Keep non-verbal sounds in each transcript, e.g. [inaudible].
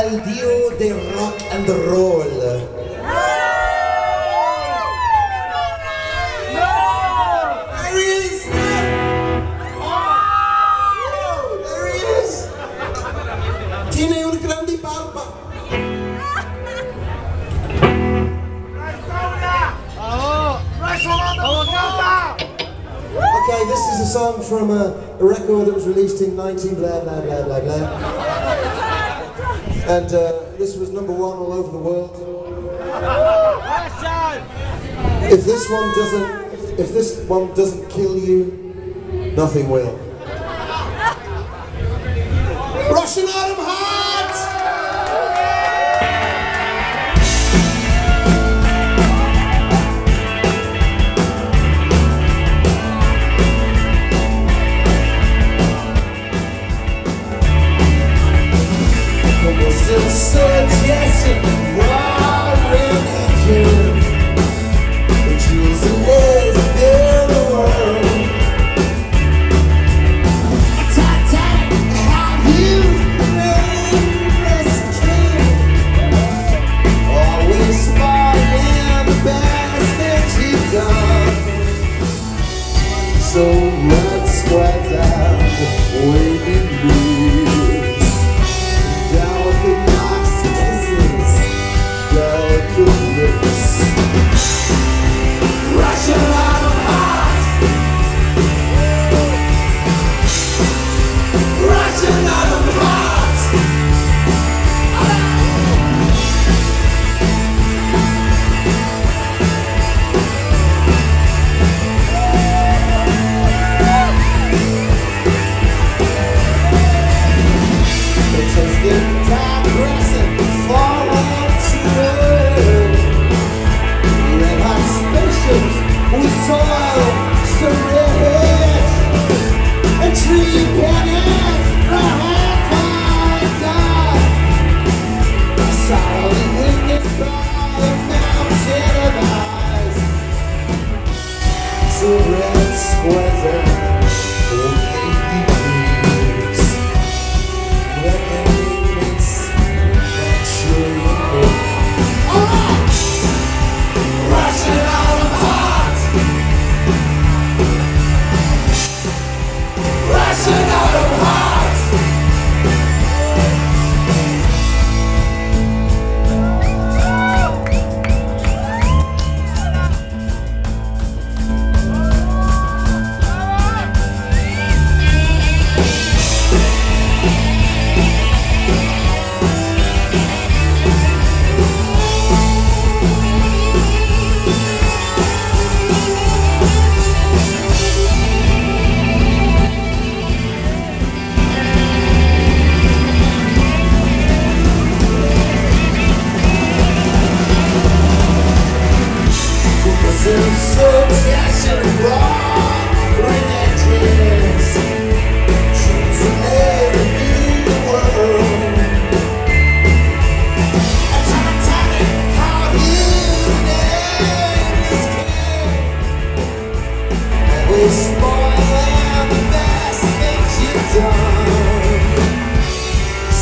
el dio de rock and roll. There he is! Okay, this is a song from a, a record that was released in 19 blah blah blah blah blah. And uh, this was number one all over the world. If this one doesn't, if this one doesn't kill you, nothing will. [laughs] Russian Autumn Heart! It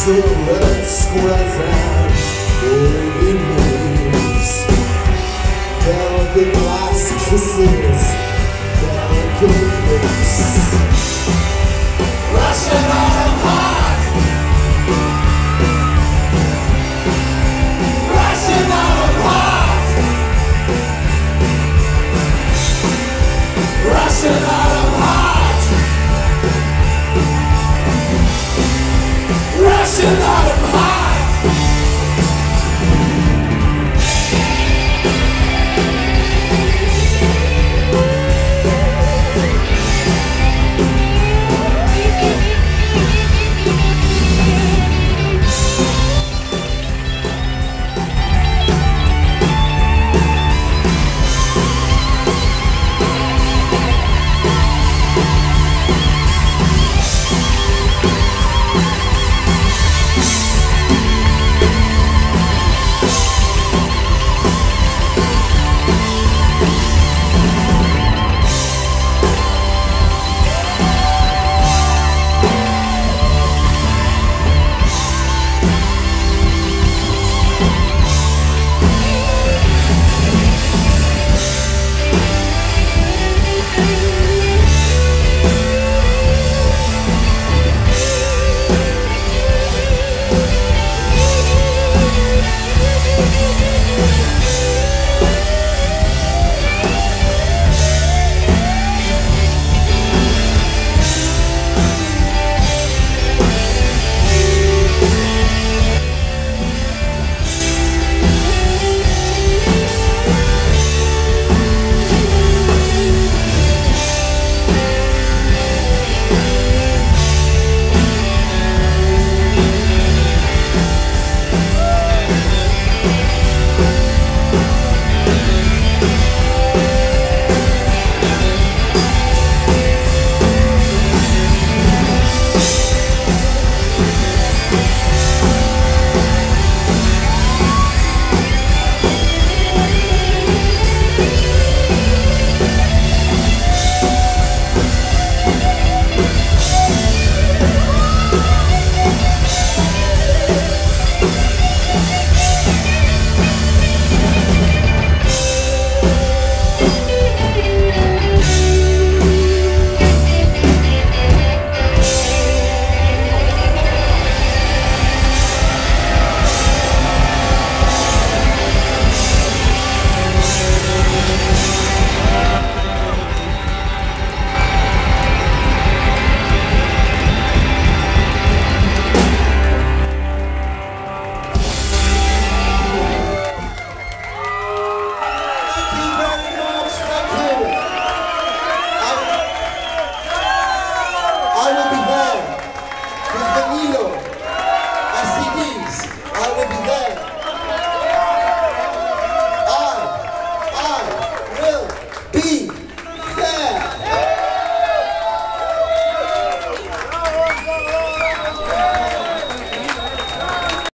Silhouettes quadradas Eliminamos Delicate